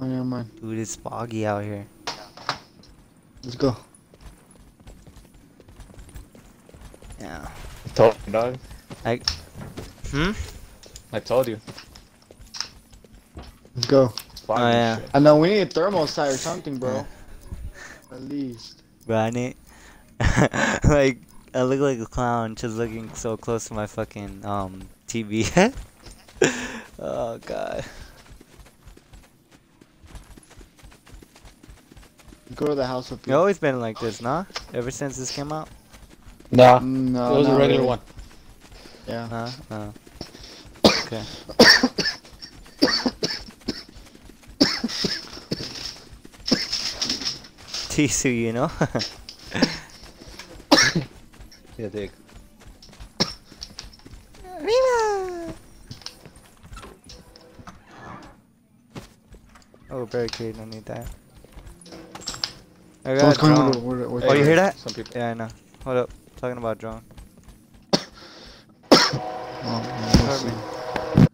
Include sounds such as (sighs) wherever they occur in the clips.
Oh, never mind. Dude, it's foggy out here. Let's go. Yeah. Told you, dog. I. Hmm. I told you. Let's go. Fuck Oh, yeah. shit. I know we need a thermal sight or something, bro. At least. Bro, I need. (laughs) like, I look like a clown just looking so close to my fucking um TV. (laughs) oh god. Go to the house with It's you. always been like this, nah? Ever since this came out? Nah, No, it was a regular really. one. Yeah. Huh? Oh. Okay. (coughs) Tisu, you know? (coughs) Yeah, dig. Oh, barricade, I need that. I Someone's got coming drone. with a- with a- with Oh, you hear that? Some people. Yeah, I know. Hold up. Talking about drone. Oh, yeah, let's Cover me. see.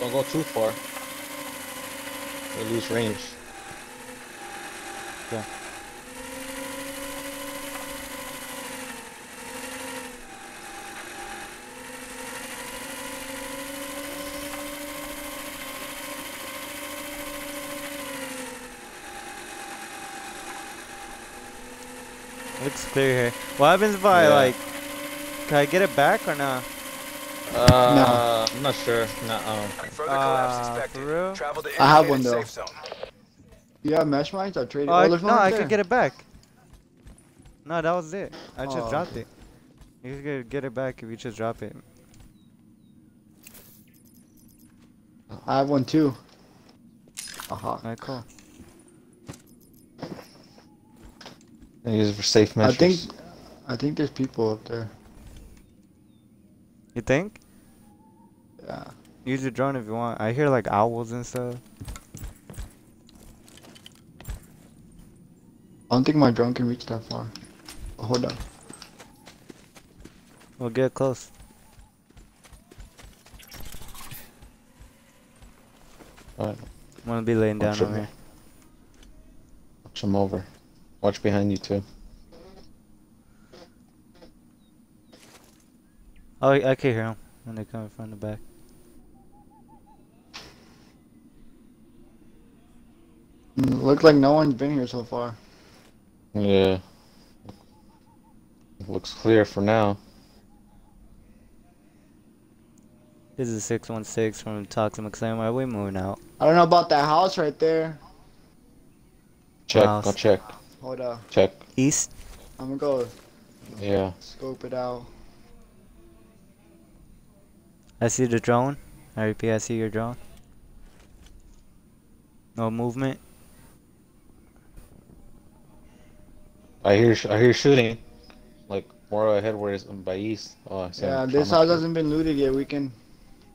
Don't go too far. You lose range. Yeah. Looks clear here. What happens if I Yeah. like? Can I get it back or not? Uh, I'm not sure. Nah, um, Further collapse Uh, expected. for real? Travel to I have one, though. safe zone. You have mesh mines? I traded. Oh, I, there's no, right I there. could get it back. No, that was it. I just Oh, dropped okay. it. You could get it back if you just drop it. I have one too. Aha. Alright, cool. I use it for safe measures. I think, I think there's people up there. You think? Yeah. Use your drone if you want. I hear like owls and stuff. I don't think my drone can reach that far. Oh, hold on. We'll get close. Alright, I'm gonna be laying down over here. watch them over. Watch behind you too. Oh, I I can hear them when they come from the back. Mm, Look like no one's been here so far. Yeah. Looks clear for now. This is 616 from Toxemicslim. Are we moving out? I don't know about that house right there. Check. I'll check. Hold up. Check. East? I'm gonna go Yeah. scope it out. I see the drone. I repeat, I see your drone. No movement. I hear. sh- I hear shooting. Like more ahead, where it's by east. Oh, I see Yeah, this Trauma. house hasn't been looted yet. We can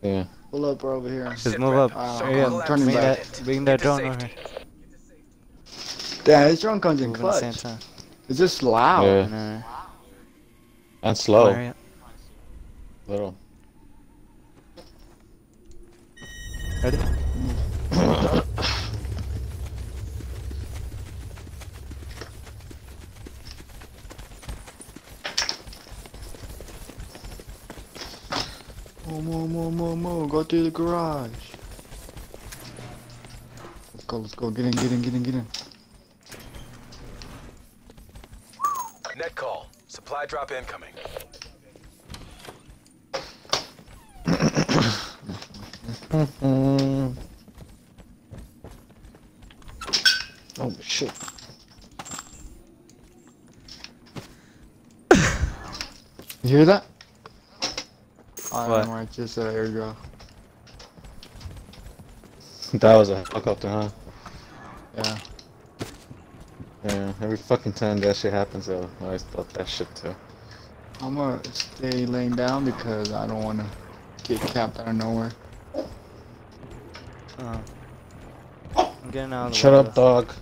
Yeah. pull up over here. Just move up. Uh, Hurry up. I'm turning Bring back. that, bring that drone over here. Damn, this drone comes in Move at the same clutch. time. It's just loud. Yeah. No, no, And slow. Little. Ready? Mo, mo, mo, mo, mo. Go through the garage. Let's go, let's go. Get in, get in, get in, get in. Net call. Supply drop incoming. (coughs) Oh shit. (coughs) You hear that? What? never mind, it's just an airdrop. That was a helicopter, huh? Yeah. Yeah. Every fucking time that shit happens, though, I always thought that shit too. I'm gonna stay laying down because I don't wanna get capped out of nowhere. Uh, I'm getting out of Shut way, up, dog.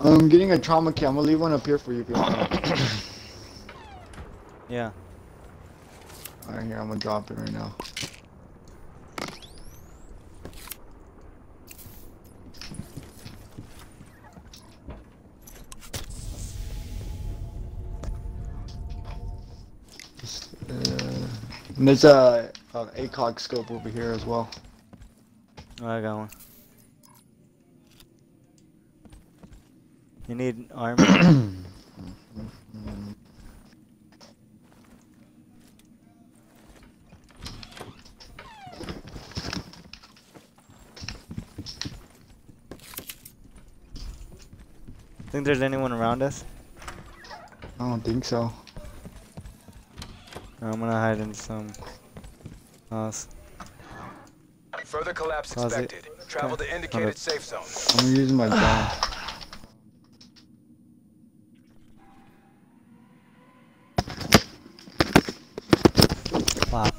I'm getting a trauma kit. I'm gonna leave one up here for you if you want. (coughs) Yeah. Alright, here, I'm gonna drop it right now. And there's a, an ACOG scope over here as well. Oh, I got one. You need armor? (coughs) Think there's anyone around us? I don't think so. I'm gonna hide in some uh, house. Further collapse Pause it. expected. Travel Okay. to Hold indicated up. safe zone. I'm using my drone. Wow.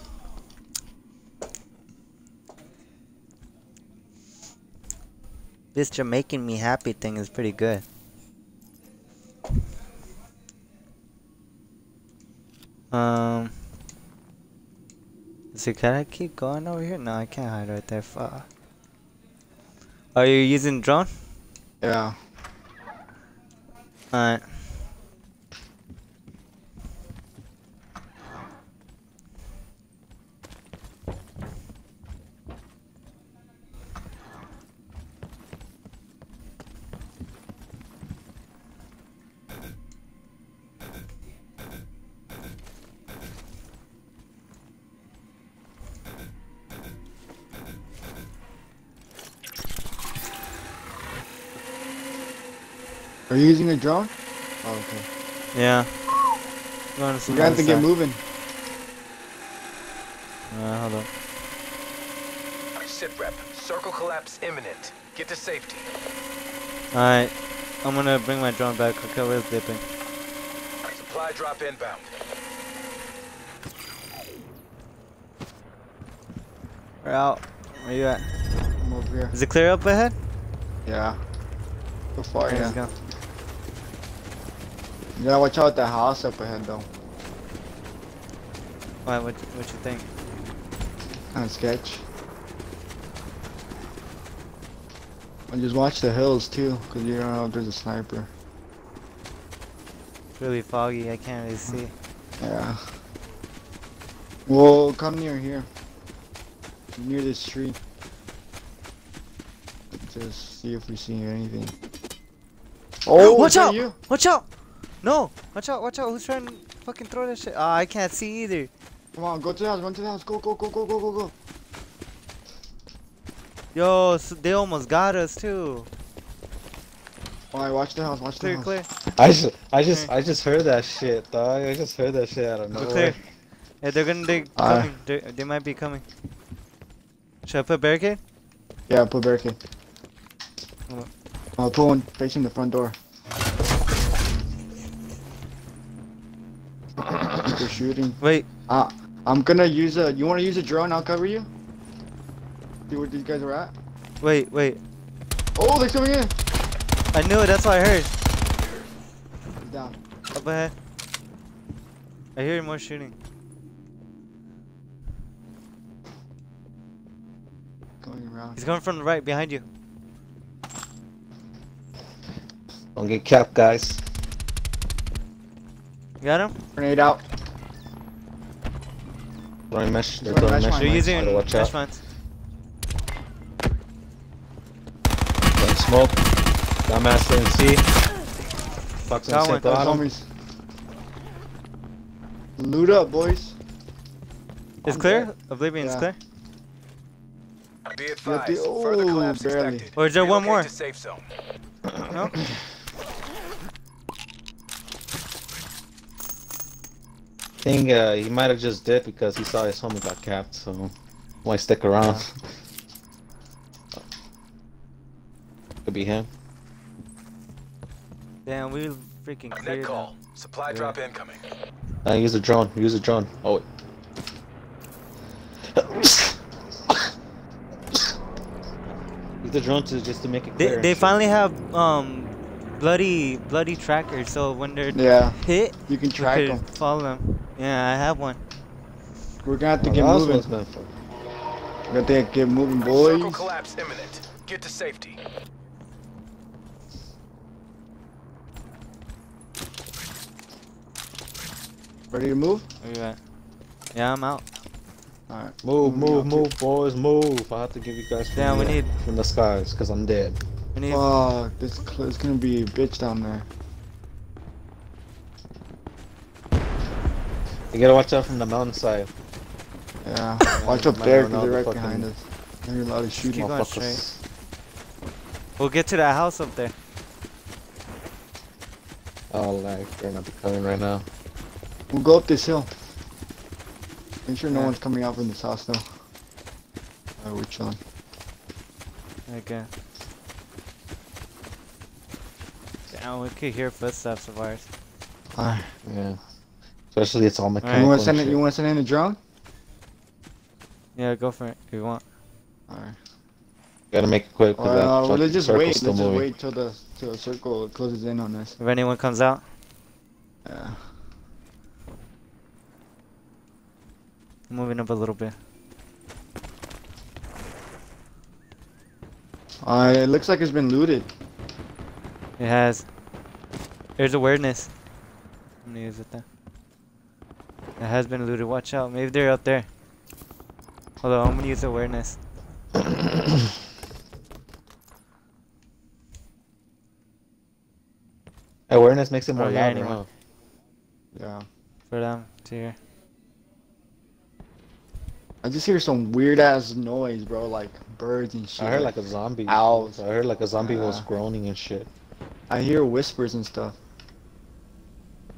This Jamaican me happy thing is pretty good. So can I keep going over here? No, I can't hide right there. Fuck. Are you using drone? Yeah. Alright. Are you using a drone? Oh, okay. Yeah. Going to We some got other to get side. moving. Alright, hold up. Sit rep. Circle collapse imminent. Get to safety. Alright. I'm gonna bring my drone back. Okay, we're dipping. Supply drop inbound. We're out. Where you at? I'm over here. Is it clear up ahead? Yeah. So far, Okay, yeah. You gotta watch out the house up ahead though. Alright, what, what you think? Kind of sketch. And just watch the hills too, cause you don't know if there's a sniper. It's really foggy. I can't really see. Yeah. Well, come near here. Near this tree. Just see if we see anything. Oh, Watch out! You? Watch out! No! Watch out! Watch out! Who's trying to fucking throw that shit? Ah, I can't see either. Come on, go to the house, run to the house, go, go, go, go, go, go, go. Yo, so they almost got us too. Alright, watch the house, watch the Clear, house. clear. I just, I just, Okay. I just heard that shit, dog. I just heard that shit out of We're nowhere. clear. Yeah, they're gonna they Alright. coming. They they might be coming. Should I put barricade? Yeah, put barricade. I'll put one facing the front door. Shooting. Wait. Uh, I'm gonna use a. You wanna use a drone? I'll cover you. See where these guys are at. Wait, wait. Oh, they're coming in. I knew it. That's what I heard. He's down. Up ahead. I hear more shooting. Going around. He's coming from the right behind you. Don't get capped, guys. You got him? Grenade out. Throwing mesh. They're Throwing throwing mesh mesh. They're mine. using Gotta watch mesh out. mines. Throwing smoke. Got master in C. Fox Got in the Those bottom. homies. Loot up, boys. It's I'm clear? dead. Oblivion's Yeah. clear? Be advised. the- Further oh, collapse barely. expected. Or is there one more? To safe zone. No? (coughs) (coughs) (coughs) think uh, he might have just did because he saw his homie got capped, so why stick around? Could be him. Damn, we freaking Net cleared them. call. Supply Yeah. drop incoming. Uh, use a drone. Use a drone. Oh. Wait. use the drone to just to make it clear. They, they finally have um bloody bloody trackers, so when they're Yeah, hit, you can track them. follow them. Yeah, I have one. We're gonna have to Oh, get moving. what's been fun. We're gonna have to get moving, boys. Circle boys. collapse imminent. Get to safety. Ready to move? Where you at? Yeah, I'm out. Alright. Move, Moving move, out move, boys, move. I have to give you guys from, Damn, we the, need- from the skies because I'm dead. We need. Fuck, this cl- it's gonna be a bitch down there. You gotta watch out from the mountainside. Yeah. (laughs) Watch up there because they're the right behind us. I hear a lot of shooting. keep Motherfuckers. We'll get to that house up there. Oh, like they're not coming right now. We'll go up this hill. Make sure no Yeah. one's coming out from this house though. Alright, we're chilling. Okay. Damn, we could hear footsteps of ours. Alright. Yeah. Especially it's all You wanna send it? You wanna send in a drone? Yeah, go for it if you want. Alright. Gotta make it quick. Alright, that uh, well, let's just wait. still Let's just moving. wait till the till the circle closes in on us. If anyone comes out, Yeah. I'm moving up a little bit. Alright, it looks like it's been looted. It has. There's awareness. I'm gonna use it there. It has been looted. Watch out. Maybe they're up there. Hold on. I'm gonna use awareness. (coughs) Awareness makes it oh, more Oh, yeah, louder, anyone. huh? Yeah. For them to hear. I just hear some weird ass noise, bro, like birds and shit. I heard like a zombie. Owls. I heard like a zombie was groaning and shit. I hear whispers and stuff.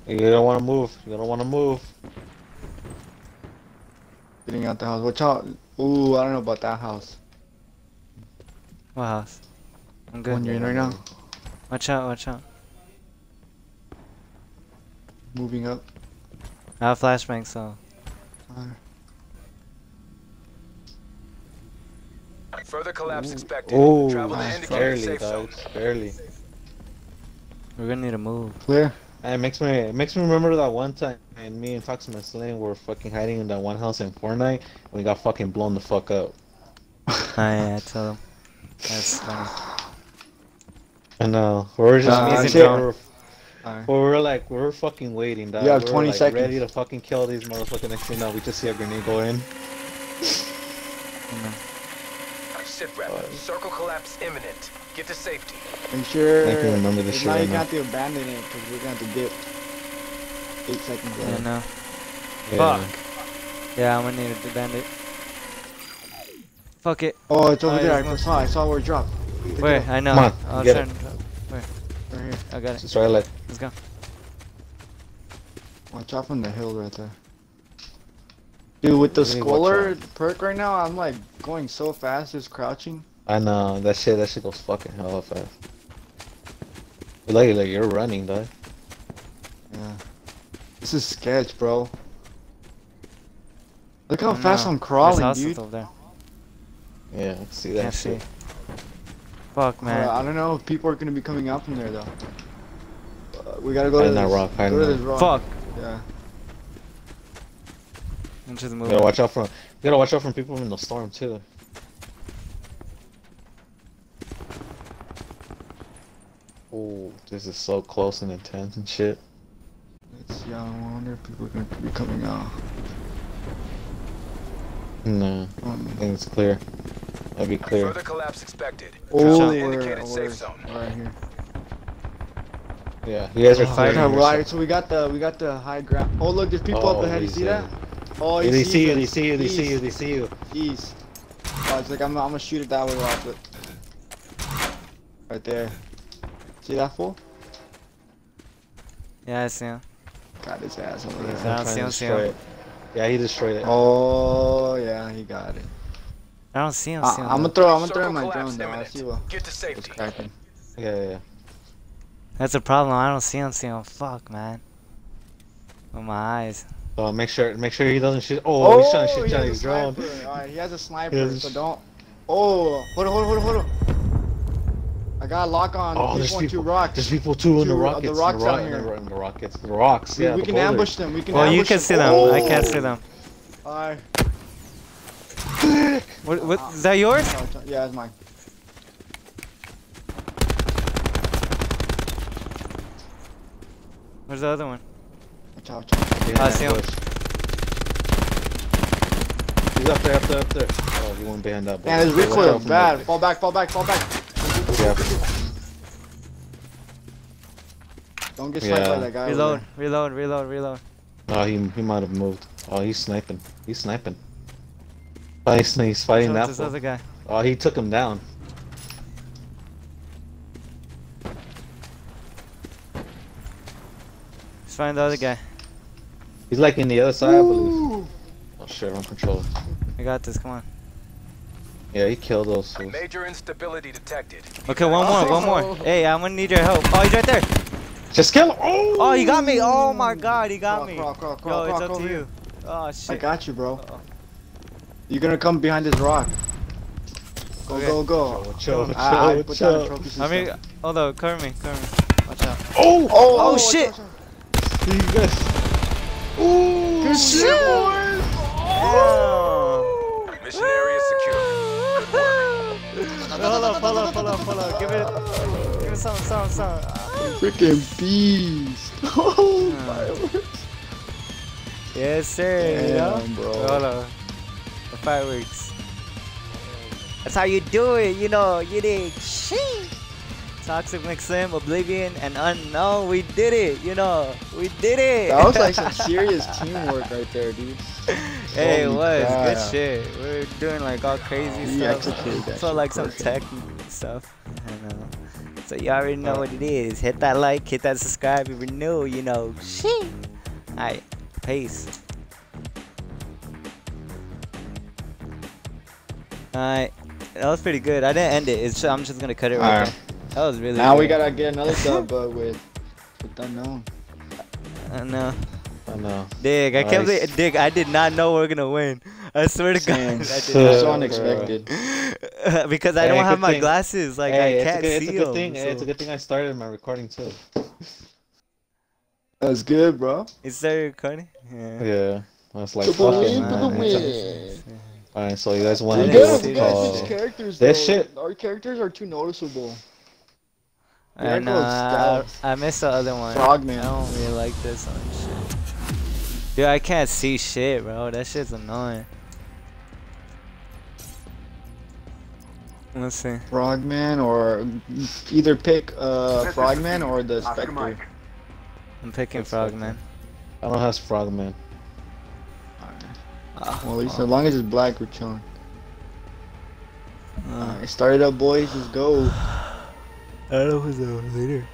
You don't want to move. You don't want to move. Getting out the house. Watch out. Ooh, I don't know about that house. What house? I'm The one you're in right now. Watch out. Watch out. Moving up. I have flashbang, so. Alright. Further collapse Ooh. expected. Oh, Travel to nice. indicated barely, safe dog. Barely. We're gonna need to move. Clear. And it makes me it makes me remember that one time and me and Toxic and Sling were fucking hiding in that one house in Fortnite and we got fucking blown the fuck up. Oh, (laughs) yeah, I tell them. That's funny. I know. We were just Nah, me and that's Jay it. were, Alright. we were like we were fucking waiting. Dog. You have we were, 20 like, seconds. Ready to fucking kill these motherfucking next thing now we just see a grenade go in. Sit rep. Circle collapse imminent. Get to safety. Make sure. Make me remember this if shit Now you got to abandon it because we're gonna have to dip. Eight seconds Yeah, left. no. Yeah. Fuck. Yeah, I'm gonna need to abandon bandit. Fuck it. Oh, it's over Oh, there. yeah, I saw. I saw where it dropped. Pick it Where? up. I know. Come on, I'll get try it. and drop. Right here. I got it. Just right like Let's go. Watch out from the hill right there. Dude, with the Really watch Skulker perk right now, I'm like going so fast, just crouching. I know that shit. That shit goes fucking hell fast. Like, like you're running, dog. Yeah. This is sketch, bro. Look how fast know. I'm crawling, houses dude. over there. Yeah, I see that Can't see. shit. Fuck, man. Uh, I don't know if people are gonna be coming out from there though. Uh, we gotta go to Hide in that this, rock, hide go in to this rock. Fuck. Yeah. Into the You movie. gotta watch out from. You gotta watch out from people in the storm too. Oh, this is so close and intense and shit. Let's see. I wonder if people are gonna be coming out. No, Um, I think it's clear. That'd be clear. Further collapse expected. oh, Travel to we're, indicated we're safe zone. right here. Yeah, you guys are Oh, clear. Okay, well, alright, so we got the we got the high ground. Oh look, there's people up ahead. You see that? Oh, They he see you. They see you. They see you. They see you. East. Oh, it's like I'm, I'm gonna shoot it that way off it. Right there. See that fool? Yeah, I see him. Got his ass over Yeah. there. I don't see him, see him. Yeah, he destroyed it. Oh yeah, he got it. I don't see him. I, see him I'm gonna throw I'm gonna throw my drone though. I imminent. see what, Get to what's safety. cracking. Yeah, yeah, yeah. That's a problem. I don't see him. See him. Fuck, man. With my eyes. So make sure, make sure he doesn't shoot. Oh, he's trying to oh, shoot he Johnny's drone. sniper. Alright, he has a sniper, has- so don't. Oh, hold on, hold on, hold on, hold on. I got a lock on Oh, there's people two rocks. There's people too in the Two- uh, the rocks the, out here. the, the rockets. The rocks. Yeah, we the can boulders. ambush them. We can Well, you ambush can see them. I can't see Oh! them. Hi. What, what, is that yours? Yeah, it's mine. Where's the other one? Watch out, watch out. Behind I that see him. He's up there, up there, up there. Oh, he went behind that bush. Man, his Okay, watch recoil out is bad. Fall back, fall back, fall back. Yeah. Don't get sniped by that guy. over Reload, there. reload, reload, reload. Oh, he he might have moved. Oh, he's sniping. He's sniping. Oh, he's, he's fighting Show that this other guy. Oh, he took him down. Let's find the other guy. He's like in the other side, I believe. Oh shit, I'm control. I got this, come on. Yeah, he killed those fools. Major instability detected. Okay, one more, one more. Oh. Hey, I'm gonna need your help. Oh, he's right there. Just kill him! Oh! Oh, he got me. Oh my god, he got Crawl, me. crawl, crawl, crawl, Yo, it's up to over you. Oh shit. I got you, bro. Uh-oh. You're gonna come behind this rock. Go, Okay. go, go. Chill, chill, ah, I, I chill, put chill. I mean, hold on, cover me, cover me. Watch out. Oh! oh, Oh, oh, oh watch shit. out, watch out. Ooh! Good shit, boys. Oh. Hold up, hold up, hold up, hold up. Give it, give it some, some, some. Freaking beast. (laughs) Oh, fireworks. Ah. Yes, sir. you know? Bro. Hold on. The fireworks. That's how you do it, you know. You did. Shee. Toxemicslim, Oblivion, and Unknown. We did it, you know. We did it. That was like some (laughs) serious teamwork right there, dude. Hey, it Holy was good shit. We were doing like all crazy We stuff. executed that So like some tech stuff. I know. Uh, so you already know what it is. Hit that like, hit that subscribe if you're new. You know. Shit. Alright, peace. Alright, that was pretty good. I didn't end it. It's I'm just gonna cut it right Alright. There. That was really. Now good. we gotta get another (laughs) dub, but with with unknown. I know. I know. Dig, I can't believe. Dig, I did not know we are gonna win. I swear to Same. God, (laughs) I did so Uh, unexpected. because I Hey, don't have my thing- glasses. Like hey, I can't good, see it's a good them. thing. It's a good thing I started my recording too. (laughs) That's good, bro. Is that recording? Yeah. Yeah. That's like, Triple fuck win man. for win. Alright, so you guys We want to I do didn't gotta, what's see we that gotta called? switch characters. This though. shit- Our characters are too noticeable. I There know. goes I, Stealth. I missed the other one. Frogman. I don't really like this one. Shit. Dude, I can't see shit, bro. That shit's annoying. Let's see. Frogman or either pick uh Frogman or the Spectre. I'm picking That's Frogman. I don't have Frogman. Alright. Well, at least as long as it's black, we're chilling. Uh, Alright, start it up, boys. Let's go. (sighs) (sighs) (sighs) I don't know who's the leader.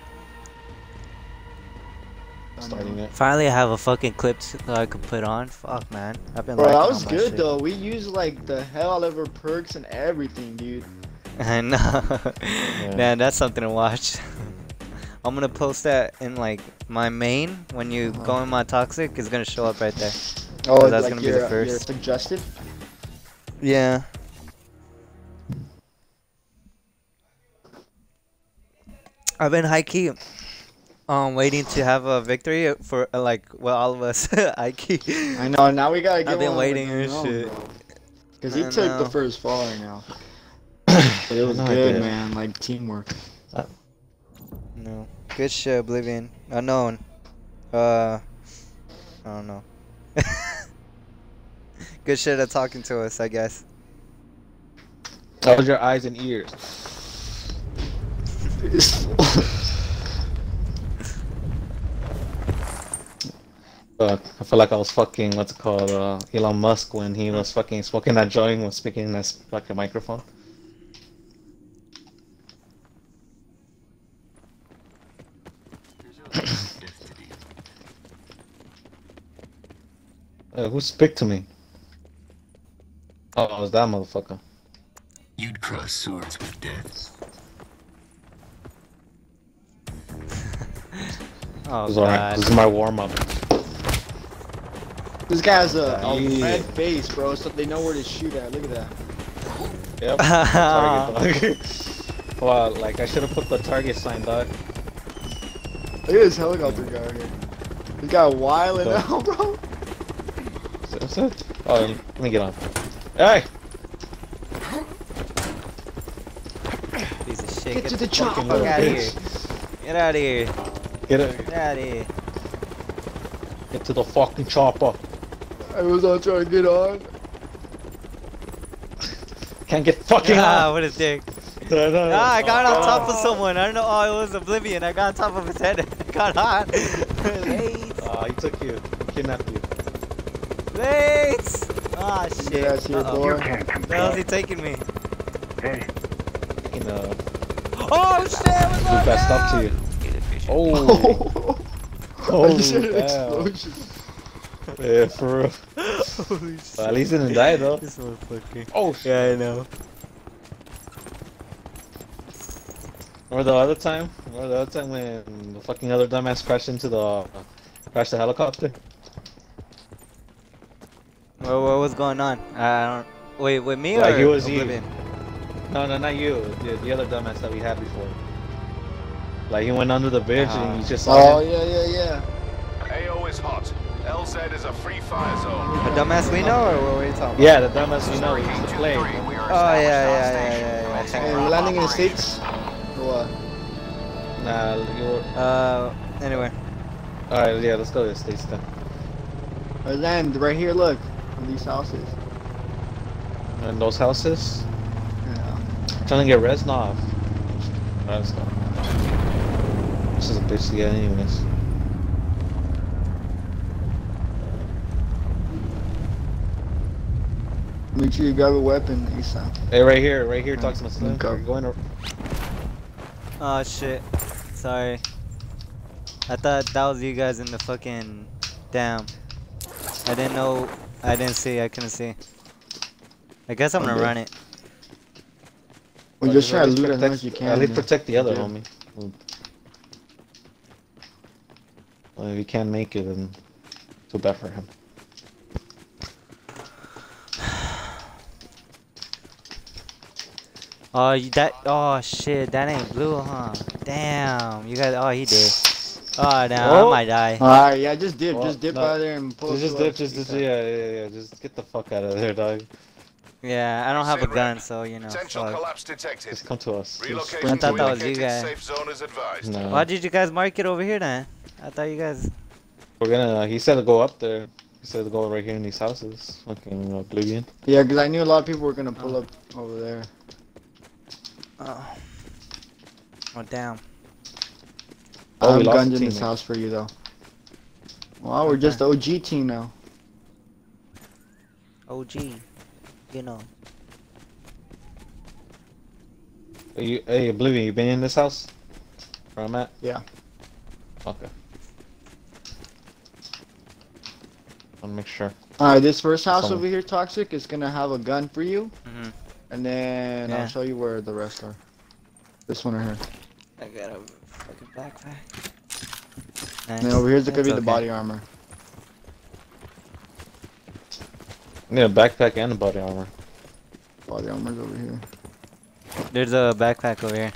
Starting it. Finally, I have a fucking clip that I could put on. Fuck, man. I've been Bro, that was good shit. though. We used like the hell ever perks and everything, dude. (laughs) I know. Man, that's something to watch. (laughs) I'm gonna post that in like my main when you uh-huh. go in my toxic. It's gonna show up right there. Oh, that's like gonna be the your, uh, your first. suggested. Yeah. I've been high key, um, waiting to have a victory for uh, like well all of us (laughs) high key. I know. Now we gotta get I've been waiting and and shit. Because he I took the first fall right now. (clears throat) But it was No, good, man. Like teamwork. No, good shit, Oblivion. Unknown. Uh, I don't know. (laughs) good shit at talking to us, I guess. Close your eyes and ears. I feel like I was fucking what's it called uh, Elon Musk when he was fucking smoking that joint was speaking in that fucking microphone. (coughs) Uh, who speak to me? Oh, it was that motherfucker. You'd cross swords with death. Oh This is, alright. this is my warm up. This guy has a, a Yeah. red face, bro, so they know where to shoot at. Look at that. Yep. target dog. (laughs) well, like I should have put the target sign, dog. Look at this helicopter guy right here. (laughs) This guy wilding Dog. out, bro. So, That's it. Oh, let me get on. Hey! Piece of shit. Get to the the fuck chopper, out of here. Get out of here. Get it. Get out of here. Get to the fucking chopper. I was all trying to get on. (laughs) Can't get fucking Ah, on. what a dick. No, no, no. Ah, I got on Oh, top of someone. I don't know. Oh, it was Oblivion. I got on top of his head. (laughs) got on. Late. (laughs) Ah, he took you. He kidnapped you. Late. Ah, shit. Yeah, Uh-oh. boy. Where the hell's he taking me? Fucking, uh, Oh, shit. What's do going bad stuff to you. Get it. Oh. I just heard an damn. explosion. Yeah, for real. Holy shit. Well, at least he didn't die though. This motherfucker. Oh shit. Yeah, I know. Or the other time? Or the other time when the fucking other dumbass crashed into the uh, crashed the helicopter? What, what was going on? I don't. Wait, with me Like, or it was you. No, no, not you. The, the other dumbass that we had before. Like he went under the bridge and he just saw Oh him. yeah, yeah, yeah. AO is hot. LZ is a free fire zone. The dumbass we know, or what were you talking about? Yeah, the dumbass we know. He used to play. Oh yeah, yeah, yeah, yeah, Hey, yeah. we're landing in the states. Or what? Nah, you were... Uh, anyway. Alright, yeah, let's go to the States then. I land right here. Look, in these houses. And those houses? Yeah. Trying to get res off. Alright, let's go. This is to get anyways. Make sure you grab a weapon, ASAP. Hey, right here, right here, talk to my son. Okay. Going to... Oh shit. Sorry. I thought that was you guys in the fucking. Damn. I didn't know. I didn't see. I couldn't see. I guess I'm gonna Okay. run it. Well, Well, just try to at least loot as much protect- as you can. At least man. protect the other Yeah. homie. Well, if he can't make it, then too bad for him. (sighs) Oh, you, that. Oh shit. That ain't blue, huh? Damn. You guys. Oh, he did. Oh, damn. I Oh. might die. Alright, yeah, just dip, Well, just dip no. out of there and pull Just, just, dip, just, just, yeah, yeah, yeah, just get the fuck out of there, dog. Yeah, I don't have a Sit rep. gun, so you know. Potential fuck. collapse detected. Just come to us. Just- Relocation I thought that was you guys. safe zone is advised. No. Why did you guys mark it over here then? I thought you guys. We're gonna. Uh, he said to go up there. He said to go right here in these houses. Fucking uh, oblivion. Yeah, because I knew a lot of people were gonna pull up over there. Oh. Oh damn. Oh, I we have guns in this teammate. house for you though. Wow, we're just the OG team now. OG. You know. Are you, hey, oblivion, you been in this house? Where I'm at? Yeah. Okay. Wanna make sure. Alright, this first house Someone- over here, Toxic, is gonna have a gun for you. Mhm. And then Yeah. I'll show you where the rest are. This one right here. I got a fucking backpack. And then over here's gonna That's be the body armor. I need a backpack and a body armor. Body armor's over here. There's a backpack over here.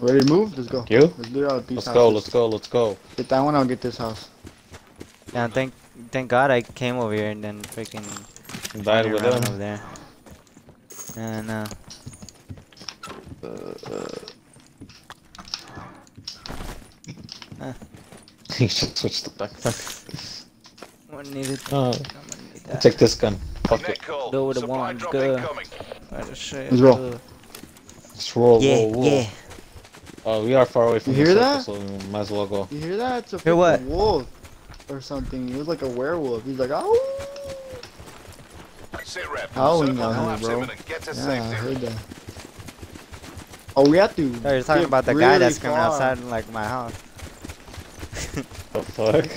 Ready to move? Let's go. You? Let's loot out these Let's houses. go, let's go, let's go. Get that one, I'll get this house. Yeah, thank thank God I came over here and then freaking Died with him. over there. And uh, (laughs) he should switch the backpack. what needed? Oh, need take this gun. Fuck it. call. Do what I want, drop good. the shit Let's roll. is? Just roll, Yeah, roll, roll. yeah. Oh, we are far away from You the hear circle, that? so we might as well go. You hear that? It's a Hear what? wolf or something. He was like a werewolf. He's like, oh. Sit rep. Howling Circle down bro. Get to Yeah, I heard that. Oh, we have to. Oh, you're talking about the guy that's coming far. outside like my house. The fuck?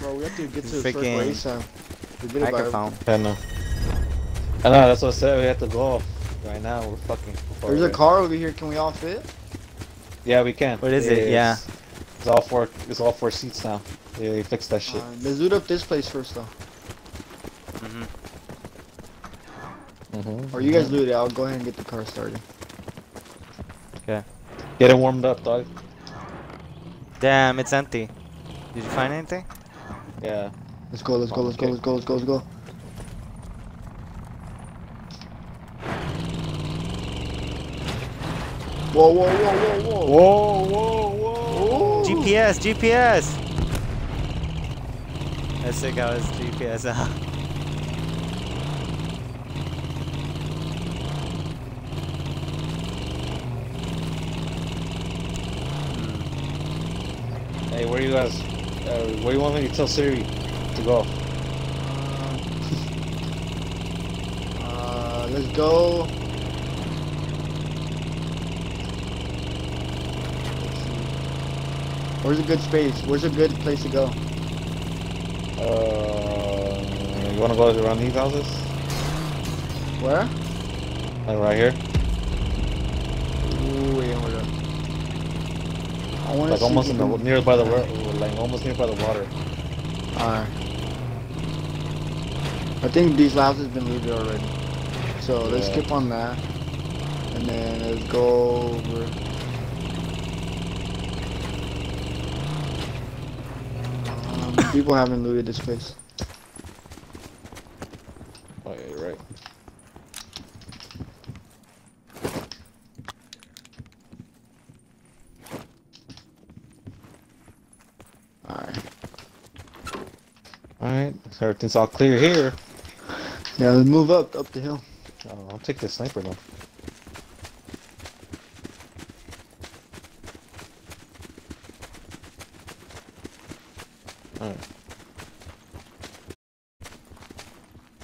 Bro, we have to get to the Freaking circle ASAP. Forget about Microphone. I know. I know, that's what I said. We have to go right now. We're fucking. far There's a car over here. Can we all fit? Yeah, we can. What is it? Yeah. It's, it's all four. It's all four seats now. Yeah, they fixed that shit. Alright, let's loot up this place first, though. hmm Mm-hmm. Or you guys loot it. I'll go ahead and get the car started. Okay. Get it warmed up, dog. Damn, it's empty. Did you find anything? Yeah. Let's go, let's go, let's go, let's go, let's go, let's go. Whoa, whoa, whoa, whoa, whoa. Whoa, whoa, whoa. GPS, GPS. That's sick. I was GPS out. Hey, where you guys? Uh, where you want me to tell Siri to go? Uh, let's go. Where's a good space? Where's a good place to go? Uh, you wanna go around these houses? Where? Like right here? Ooh, wait, hold up. I want to Like almost in the can- near by the like almost near by the water. Alright. I think these houses been looted already. So let's skip on that. And then let's go over. Um, people haven't looted this place. Oh yeah, you're right. Alright. Alright, everything's all clear here. Yeah, let's move up, up the hill. Oh, I'll take the sniper though. Alright.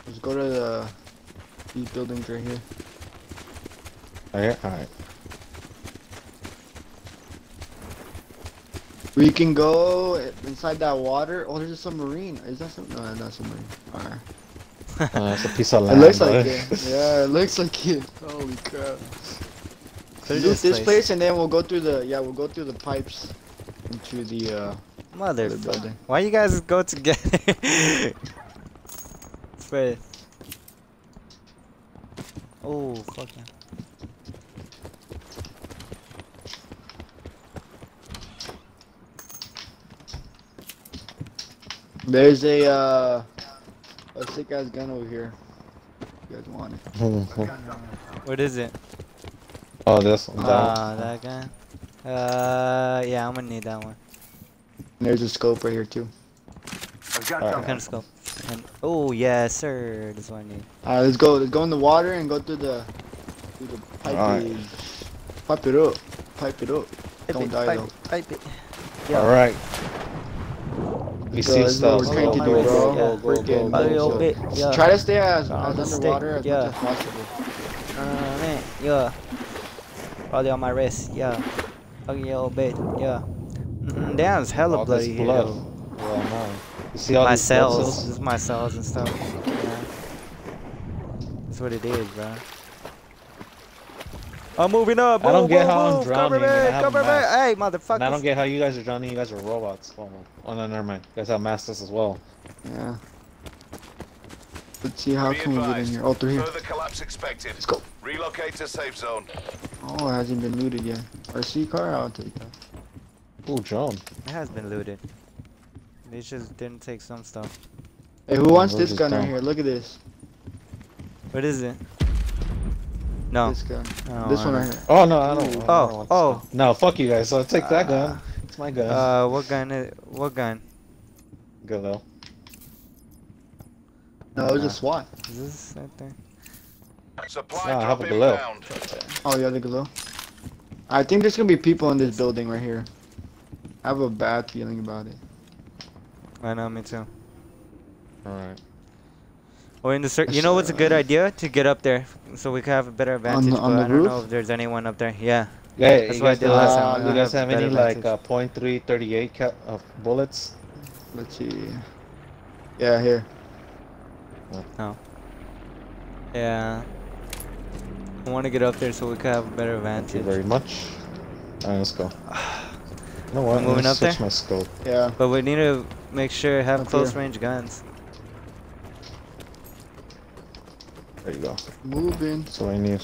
Let's go to the these buildings right here. Right here? Alright. We can go inside that water. Oh, there's a submarine. Is that some? No, not a submarine. Alright. Uh, (laughs) it's a piece of land. It looks like it. Yeah, it looks like it. Holy crap. Clear Loot this place. and then we'll go through the yeah we'll go through the pipes into the uh Mother. other building. Why you guys go together? (laughs) Spread. Fuck yeah. There's a uh a sick ass gun over here. You guys want it? What is it? oh, this one. That one. Ah, that gun. Uh, yeah, I'm gonna need that one. And there's a scope right here too. I've got Alright. What kind of scope? And, oh, yes, sir. This one I need. Alright, let's go. Let's go in the water and go through the through the pipe. Alright. Pipe it up. Pipe it up. Don't die though. Pipe it. Alright. We see this is what stuff. we're trying to Go, do, go, bro. go, go, go, Freaking- A little bit, yeah. Try to stay as, as stay- underwater as yeah. much as possible. Uh, man, yeah. Probably on my wrist, yeah. Oh, yeah, little bit, yeah. Mm, damn, it's hella All bloody here. blood. though. Well, no. You see all My these blood cells, this is my cells and stuff. Yeah. That's what it is, bro. I'm moving up. I don't get move, how I'm drowning Cover and I me, have a cover me. mask. Hey, And I don't get how you guys are drowning. You guys are robots. Oh, no. oh no, never mind. You guys have masters as well. Yeah. Let's see how can we get in here. Oh, through here. Further collapse expected. Let's go. Relocate to safe zone. Oh, it hasn't been looted yet. RC car, I'll take that. Ooh, drone. It has been looted. They just didn't take some stuff. Hey, who wants this this gun right here? Look at this. What is it? No. This gun. I don't This one right here. Oh no, I don't. I don't Oh, want oh. No, fuck you guys. So I'll take that gun. It's my gun. Uh, what gun is? What gun? Good though. No, it was Uh, a SWAT. Is this right there? Supply Ah, I have drop a below. inbound. Oh, yeah, the glow. I think there's gonna be people in this building right here. I have a bad feeling about it. I know, me too. All right. Or in the cir- you know what's a good idea to get up there so we can have a better advantage. the- on but the I don't know if there's anyone up there. Yeah. Yeah, That's you what I guys, did uh, last time. you guys have have any like advantage. uh, .3 38 ca- uh, bullets? Let's see. Yeah, here. No. Yeah. I want to get up there so we can have a better Thank you advantage. very much. Alright, let's go. (sighs) no, know what? I'm moving Let me up switch there? my scope. Yeah. But we need to make sure you have Up close here. range guns. There you go. Moving. So I need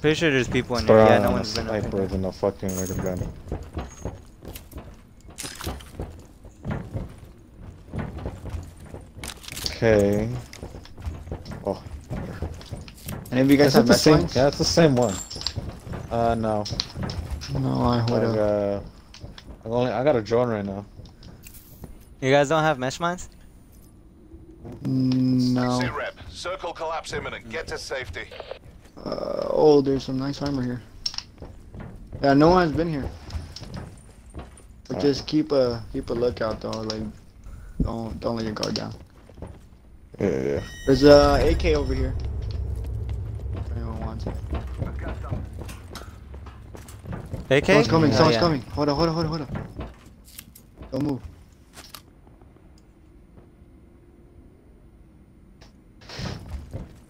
Pretty sure there's people in there. Yeah, no one's been up sniper there. than a fucking regular gun. Okay. Oh, Any of you guys is have it the same? lines? Yeah, it's the same one. Uh, no. No, I Like, would have. uh, I only I got a drone right now. You guys don't have mesh mines? No. Sit rep. Circle collapse imminent. Get to safety. Uh, oh, there's some nice armor here. Yeah, no one's been here. But just keep a keep a lookout though. Like, don't don't let your guard down. Yeah, yeah. There's a AK over here. If anyone wants it. AK? Someone's coming. Oh, Someone's yeah. coming. Hold on. Hold on. Hold on. Hold on. Don't move.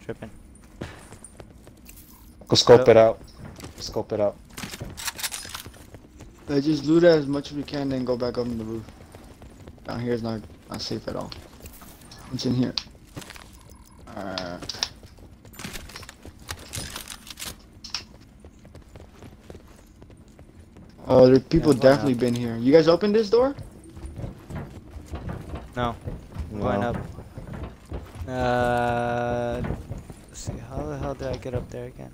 Tripping. Go scope Yep. it out. Scope it out. Uh, just loot as much as we can, then go back up on the roof. Down here is not not safe at all. What's in here? Uh, oh, there people Yeah, why definitely been here. You guys opened this door? No. Going No. up. Uh, let's see. How the hell did I get up there again?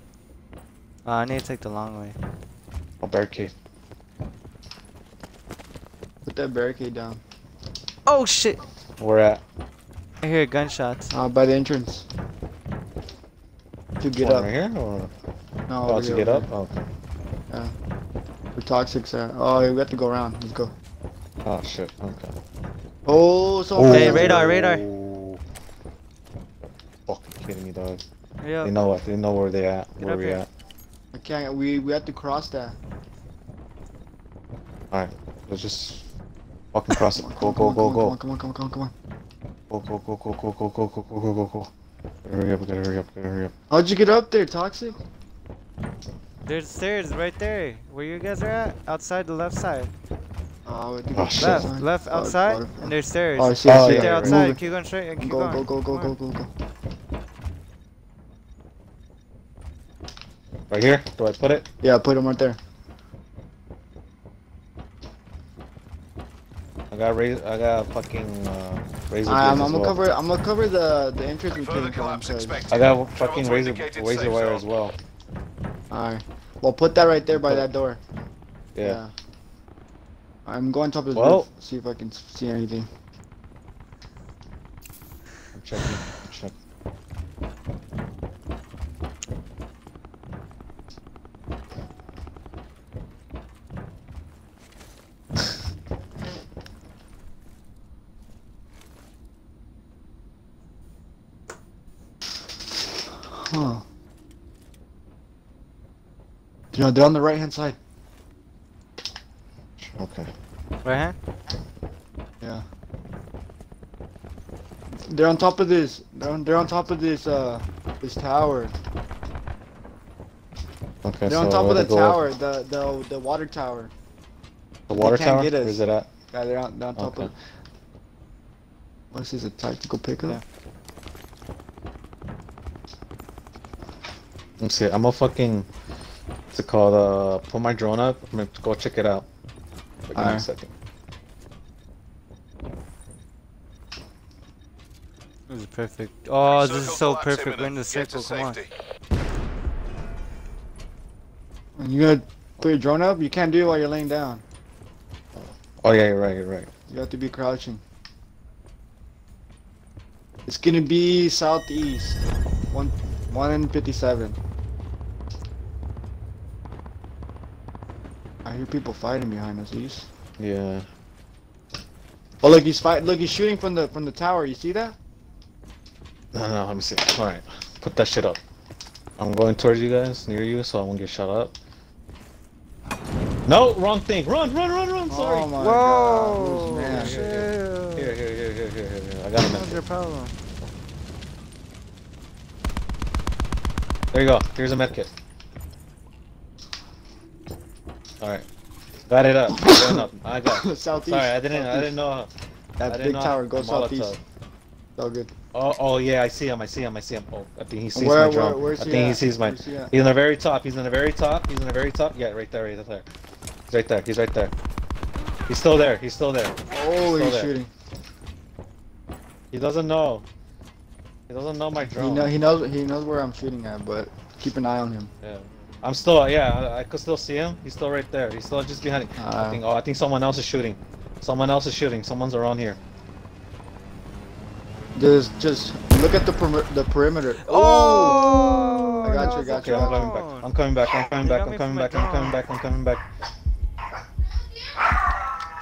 Uh, I need to take the long way. Oh, barricade. Put that barricade down. Oh shit! Where at? I hear gunshots. Uh, by the entrance. To get One up. Right here? Or... No, Oh, over to get up? here. Oh, The toxics are. Oh, we have to go around. Let's go. oh shit. Okay. Oh, so. Hey, radar, radar. Ooh. Fucking kidding me, dog. Hurry They know what? They know where they at. Get where we here. at. I can't. We we have to cross that. Alright. Let's just fucking cross it. Go, go, go, go. Come on, come on, come on, come on. Go, go, go, go, go, go, go, go, go, go, go, go. Hurry up, we gotta hurry up, we gotta hurry up. How'd you get up there, toxic? There's stairs right there. Where you guys are at? Outside the left side. Oh, I think Oh, it's shit. Left, outside. left, Oh, outside, and there's stairs. Oh, I see, I Oh, see. yeah, Right there outside. Move Keep going straight and keep Go, going. go, go, go, Come go, go, go. Right here? Do I put it? Yeah, put him right there. I got raise. I got fucking uh, razor I'm, I'm gonna well. cover. I'm gonna cover the the entrance we Further came from. collapse 'cause- expected. I got Travel fucking razor razor wire zone. as well. Alright. Well, put that right there by that door. Yeah. I'm going top of the Well- roof. See if I can see anything. I'm checking. Huh. You know, they're on the right hand side. Okay. Right hand? Yeah. They're on top of this. They're on, they're on top of this uh this tower. Okay. They're so on top of the to go? tower, the the the water tower. The water tower. get us. is it at? Yeah, they're on, they're on top Okay. of. What's this? A tactical pickup? Yeah. Let me see. I'm gonna fucking. What's it called? Uh, put my drone up. I'm gonna go check it out. Give me a Alright. second. This is perfect. Oh, this is so perfect. We're in the imminent. Get to circle. Come on. safety. And you gotta put your drone up? You can't do it while you're laying down. Oh yeah, you're right. You're right. You have to be crouching. It's gonna be southeast. One one and fifty-seven. I hear people fighting behind us, East. Yeah. Oh look, he's fight. Look, he's shooting from the from the tower. You see that? No, no. Let me see. All right. Put that shit up. I'm going towards you guys, near you, so I won't get shot up. No, wrong thing. Run, run, run, run. Sorry. Oh my Whoa! god. Man. Chill. chill. Here, here, here, here, here, here, here. I got him. What's your problem? There you go. Here's a medkit. Alright. Got it up. (coughs) Going up. I got it. Southeast. Sorry, I didn't I didn't know That big know tower. Go southeast. All good. Oh oh yeah, I see him, I see him, I see him. Oh I think he sees Where- my drone. where- I he think he at? sees my he? He's in the very top, he's in the very top, he's in the very top. Yeah, right there, right there. He's right there, he's right there. He's still there, he's still there. Oh, he's there. shooting. He doesn't know. He doesn't know my drone. He know he knows he knows where I'm shooting at, but keep an eye on him. Yeah. I'm still, yeah, I, I could still see him. He's still right there. He's still just behind. I Uh, think, oh, I think someone else is shooting. Someone else is shooting. Someone's around here. Just just look at the peri- the perimeter. Oh! I got you, was got you. Okay, I'm coming back. I'm coming back. I'm coming back. I'm coming back. I'm coming back. I'm coming back.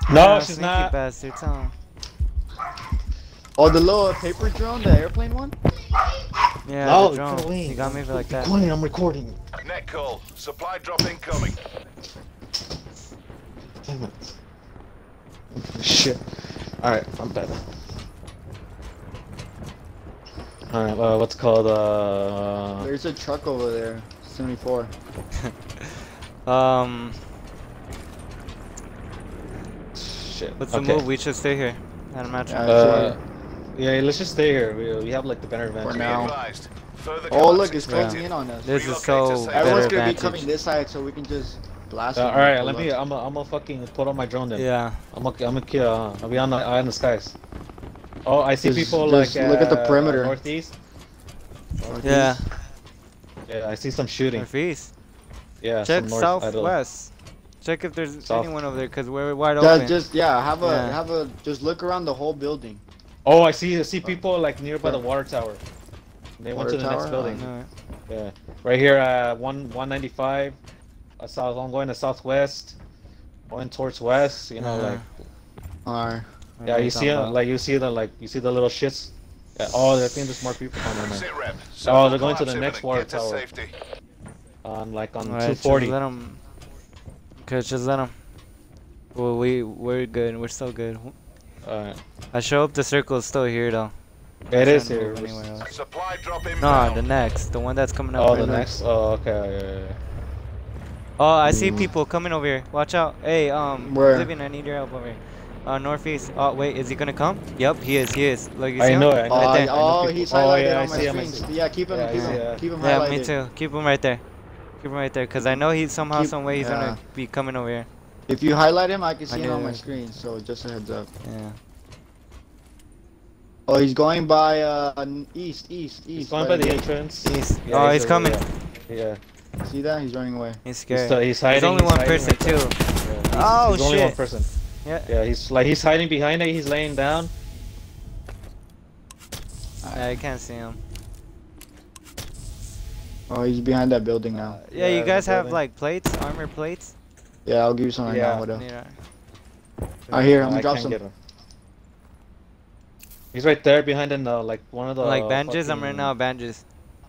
Yeah, No, she's not. Bastard, tell him. Oh, the little paper drone, the airplane one. Yeah, No, the drone. go. He got me for like that. Quinn, I'm recording. Net call. Supply drop incoming. Damn it. Shit. Alright, I'm better. Alright, uh, what's called, uh... There's a truck over there, 74. (laughs) Um, Shit. what's the move? We should stay here. At a match. Yeah, Uh, yeah, let's just stay here. We, we have like the better advantage. For now. Oh look, it's expected. closing in on us. This is so to safe Everyone's gonna be coming this side, so we can just blast Uh, them. Alright, let me, I'm gonna I'm gonna fucking put on my drone then. Yeah. I'm gonna, I'm gonna kill, uh, I'll be on the, eye in the skies. Oh, I see Just- people just like, look at the uh, perimeter. Northeast. Yeah. Yeah, I see some shooting. Northeast. Yeah, Check some north, southwest. Check if there's South. anyone over there, cause we're wide Yeah, open. just yeah, have a Yeah. have a just look around the whole building. Oh, I see, I see people like near by the water tower. They went Water to the next tower? building. Alright. Yeah, right here at one 195. Uh, south. I'm going to southwest, going towards west. You know, like Alright. Yeah, you see talking it, like you see the like you see the little shits. Yeah, oh, I think there's more people coming in. Sit rep. Oh, they're going to the next water Get to tower. safety. On like on Alright, just 240. let 'em- Okay, just let them. Well, we we're good. We're still good. Alright. I show up. The circle is still here though. It is Trying here. anywhere else. Supply drop inbound. Nah, the next, the one that's coming up. Oh, right the now. next. Oh, okay. Yeah, yeah, yeah. Oh, I see Mm. people coming over here. Watch out. Hey, um, Where? Oblivion, I need your help over here. Uh, northeast. Oh, wait, is he gonna come? Yep, he is. He is. Look, you see I him? know it. I know Oh, Right it. there. I know oh, people- he's oh, highlighted yeah, I on my see him, screen. Yeah, keep him, Yeah, keep him, it. keep him Yeah, highlighted. me too. Keep him right there. Keep him right there, cause I know he's somehow, Keep- some way he's yeah. gonna be coming over here. If you highlight him, I can I see him on my screen. So just a heads up. Yeah. Oh, he's going by uh east, east, east. He's going by the gate. entrance. He's. Yeah, oh, he's over coming. there. Yeah. See that? He's running away. He's He's, scared. still, he's hiding. There's only he's one hiding person right too. Yeah, he's, Oh, he's only one person. Yeah. Yeah, he's like he's hiding behind it. He's laying down. Yeah, I can't see him. Oh, he's behind that building now. Yeah, Yeah, you guys have building. like plates, armor plates. Yeah, I'll give you some right Yeah. now. What else? Yeah. I hear him. I Drop can't some. get him. He's right there behind in the uh, like one of the like bandages. I'm right now bandages.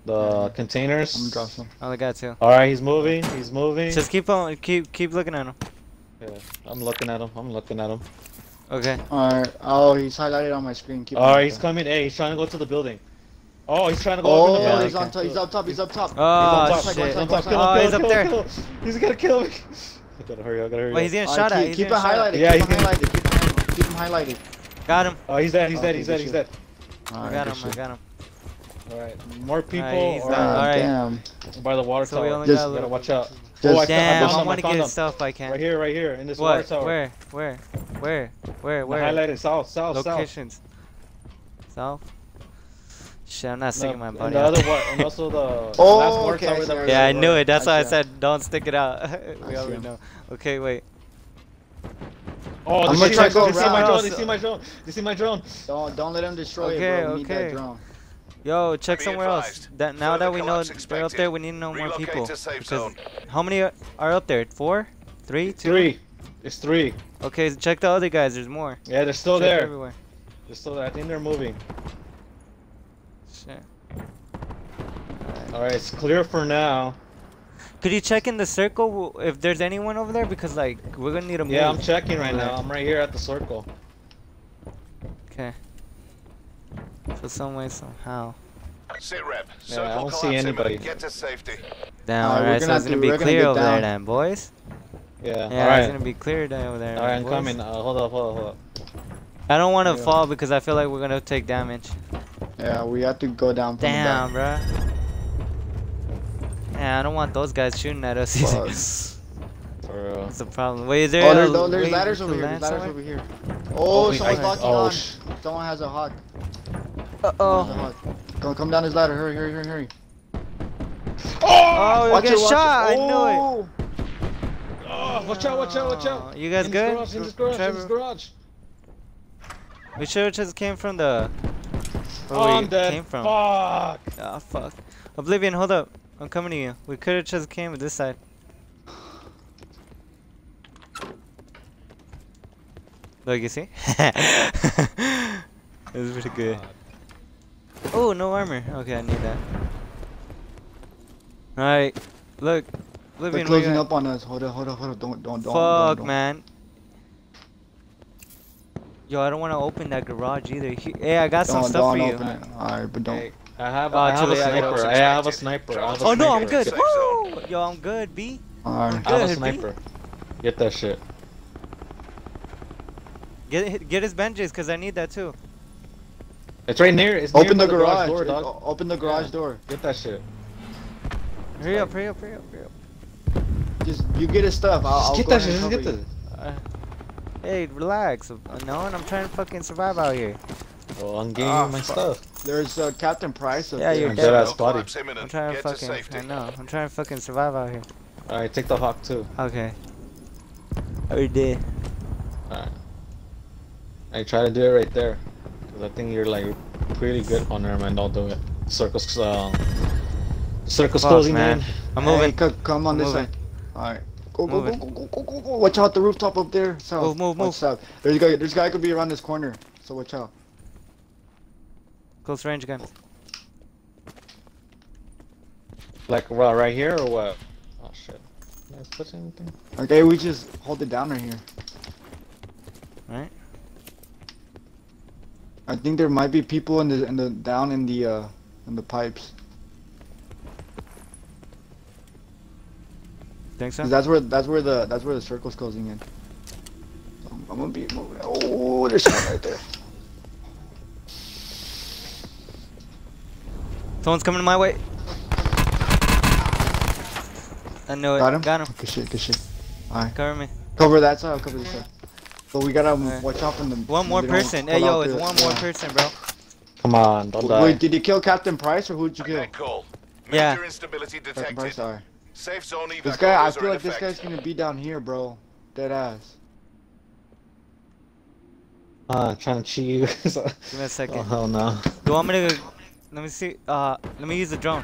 The containers. I'm gonna drop some. Oh, I only got two. All right, he's moving. He's moving. Just keep on, keep keep looking at him. Yeah, I'm looking at him. I'm looking at him. Okay. Alright. Oh, he's highlighted on my screen. Keep him All like right, he's that. coming. Hey, he's trying to go to the building. Oh, he's trying to go up in Oh, the Yeah, building. he's okay. on top. He's up top. He's up top. Oh He's on top, shit! he's on top. side, Kill him, Oh, he's up there. him, kill him. He's gonna kill me. I gotta hurry. I gotta hurry. Wait, he's getting Alright, shot at. keep, keep it getting shot at. highlighted. Yeah, keep him highlighted. Keep him, keep him highlighted. Got him. Oh, he's dead. He's Okay, dead. He's dead. He's dead. I got him. I got him. All right, more people he's are down. Alright. damn. by the water So we tower. only Just- got a gotta watch out. Just- oh, I, Damn! I I found him. want to get him. stuff. I can't. Right here, right here, in this water tower. Where? Where? Where? Where? The Where? highlighted south, south, south. Locations. South. Shit, I'm not sticking my and body the out. other one, and also the (laughs) the Oh, last water okay, tower that see, I. Yeah, I knew it. That's I why I see him. said don't stick it out. (laughs) we I already see know. Okay, wait. Oh, I'm did gonna you try see my- go did you see my drone? Did you see my drone? Did you see my drone? Don't don't let them destroy Okay, it, bro. We need okay. that drone. Yo, check Be somewhere else. That now Further that we know collapse they're up there, we need to know more Relocate people. Because zone. how many are are up there? Four, three, two. Three. It's three. Okay, check the other guys. There's more. Yeah, they're still Check there. Everywhere. They're still there. I think they're moving. Shit. All right, it's clear for now. Could you check in the circle if there's anyone over there? Because like we're gonna need to move. Yeah, I'm checking right now. I'm right here at the circle. Okay. So some way somehow. Sit rep. Yeah, Circle I don't see anybody. imminent. Get to safety. Damn. Alright, we're Alright, so it's have gonna be we're gonna clear get over there, then, boys. Yeah. Yeah, All it's gonna be clear there over there. All right, I'm boys. coming. Uh, hold up, hold up, hold up. I don't want to Yeah. fall because I feel like we're gonna take damage. Yeah, we have to go down from Damn, the bruh. Yeah, I don't want those guys shooting at us. back. either. (laughs) For real. That's the problem. Wait, is there? Oh, a no, there's way ladders to over here. There's ladders somewhere? over here. Oh, Oh, someone's I- locking oh, on. Someone has a hawk. Uh Someone has a oh. hawk. Come, come down this ladder. Hurry, hurry, hurry, hurry. Oh, you Watch get it, shot. it. I knew it. Oh! Oh, watch out, watch out, watch out. You guys in good? This garage, in this garage, in Trevor? this garage. We should have just came from the. Where Oh, I'm dead. came from. Fuck. Ah, fuck. Oblivion, hold up. I'm coming to you. We could have just came with this side. Look, you see? (laughs) it was pretty good. Oh, no armor. Okay, I need that. Alright. Look. Oblivion, They're closing up on us. Hold up, hold up, hold up. Don't, don't, don't. Fuck, don't, don't. man. Yo, I don't want to open that garage either. He- Hey, I got some Don't, stuff don't for you. open it. Alright, but don't. Hey, I have, Oh, I have actually, a I sniper. I have a sniper. I have a Oh no, I'm good. Safe Woo! Yo, I'm good, B. Alright. I have a Good, B. sniper. Get that shit. Get get his benches, cause I need that too. It's right near. It's near Open the by garage. door, It- dog. Open the garage Yeah. door. Get that shit. Hurry up, hurry up, hurry up, hurry up. Just you get his stuff. I'll, I'll get go that shit. Just cover get you. That. Hey, relax. No, and I'm trying to fucking survive out here. Oh, I'm getting Ah, you my fuck. stuff. There's uh, Captain Price up Yeah, there. you're I'm dead. dead ass body. I'm trying to Get to fucking. safety. I know. I'm trying to fucking survive out here. Alright, take the hawk too. Okay. I already did. Alright. I try to do it right there. Cause I think you're like pretty good on there, man. Don't do it. Circles, uh, circles Fuck, closing man. in. I'm Hey, moving. co- come on I'm this moving. side. Alright. Go, go, go, go, go, go, go, go. Watch out the rooftop up there. South. Move, move, move. South. There's a guy. There's a guy could be around this corner. So watch out. Close range gun. Like, well, right here or what? Oh shit. Did I touch anything? Okay, we just hold it down right here. Right. I think there might be people in the in the down in the uh in the pipes. Think so? 'Cause that's where that's where the that's where the circle's closing in. I'm, I'm gonna be moving. Oh, there's someone right there. Someone's coming my way. I know it. Got him. Got him. Good shit. Good shit. Alright. Cover me. Cover that side. I'll cover this side. But we gotta Alright. watch out from the. One more person. Hey, yo, it's the- one more yeah. person, bro. Come on, don't die. Wait, did you kill Captain Price or who'd you kill? Okay, call. Yeah. Major instability Captain Price. detected. Alright. Safe zone evac This guy, I feel in like this guy's gonna be down here, bro. Dead ass. Ah, trying to cheat you. (laughs) Give me a second. oh hell no. Do you want me to? Let me see. Uh, let me use the drone.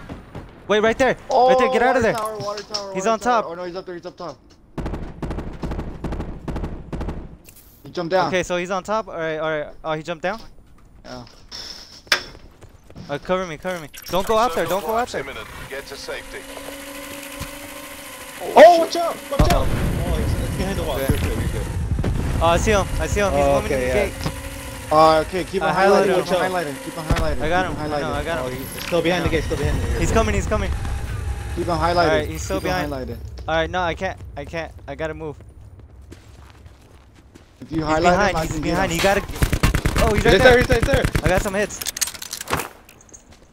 Wait, right there. Oh, right there. Get out of there. Tower, water tower, He's water on tower. top. Oh no, he's up there. He's up top. He jumped down. Okay, so he's on top. All right, all right. Oh, he jumped down. Yeah. Uh, cover me, cover me. Don't go out there. Don't go out collapse there. Imminent. Get to safety. Oh, watch out! Watch Uh-oh. out! Oh, he's, he's behind the wall. Okay. You're good, you're good. Oh, I see him. I see him. He's Oh, moving in okay, the yeah. gate. Uh, okay, keep on highlighted highlighting. him. Keep on highlighting. Keep on highlighting. I got keep him. on I know. I highlighting. got Oh, him. he's still behind the gate, still behind the gate. He's coming. He's coming. Keep on highlighting. Alright, he's still keep behind. highlighting. All right. No, I can't. I can't. I gotta move. If you He's highlight behind. him, He's can get behind. him. He gotta. Oh, he's He's right there, there. he's there, he's there! I got some hits.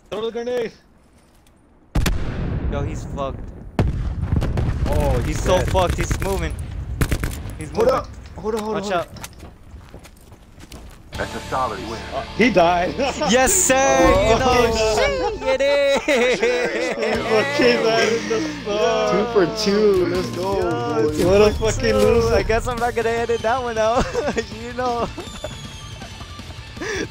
Throw the grenade! Yo, he's fucked. Oh, He's so dead. fucked. He's moving. He's Hold moving. up. Hold on, hold on. Watch hold out. That's a solid win. Uh, he died! (laughs) Yes, sir. Oh, you know, he shit, it is. (laughs) Two for two. Let's go. boys. What a fucking loser! I guess I'm not gonna edit that one out. (laughs) you know.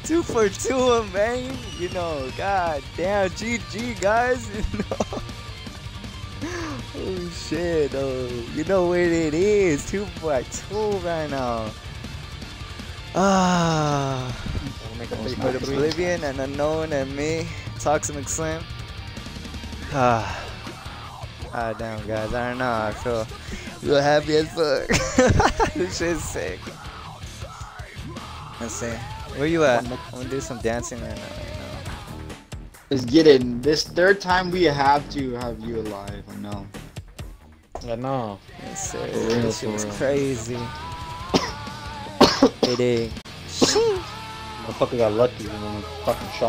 two for two, man. You know, god damn, GG, guys. You know. Oh shit, oh, you know what it is. Two for two right now. Ah. Oblivion and Unknown and me, Toxic Slim. Ah. Ah, damn, guys. I don't know. I feel, feel happy as fuck. (laughs) this shit's sick. Let's see. Where you at? I'm gonna do some dancing right now. Let's get it. This third time we have to have you alive. I know. I know. know? Yes, sir. For real, This shit was real. crazy. (coughs) it is. Motherfucker got lucky and then fucking shot.